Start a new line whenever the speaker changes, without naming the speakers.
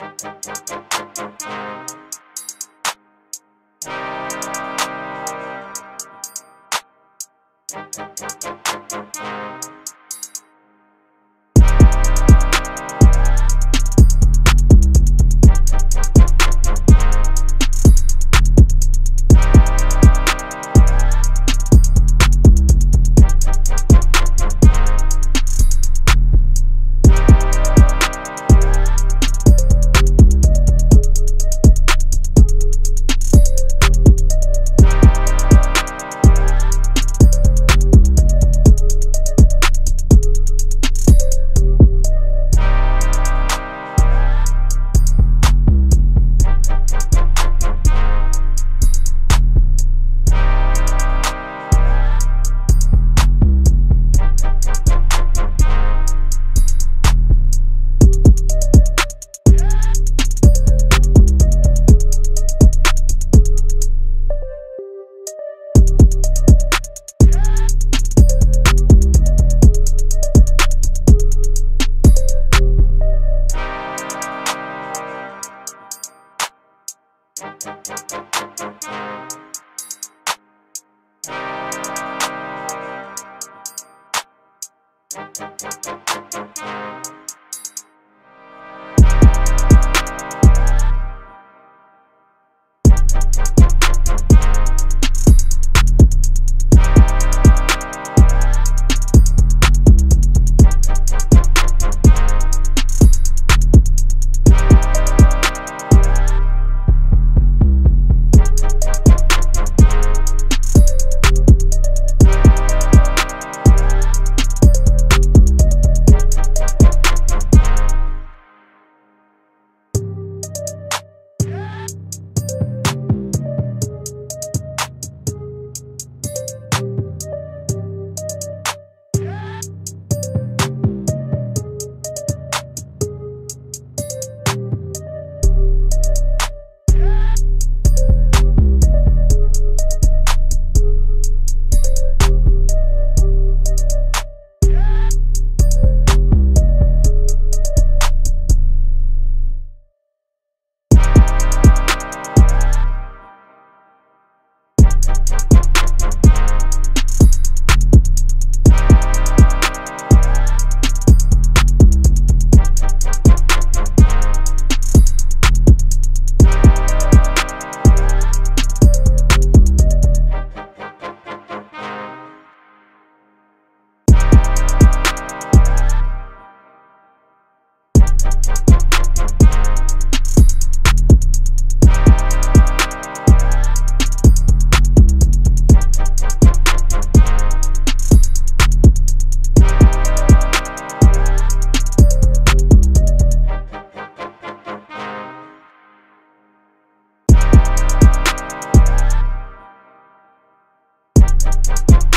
Thank you. Thank you. Thank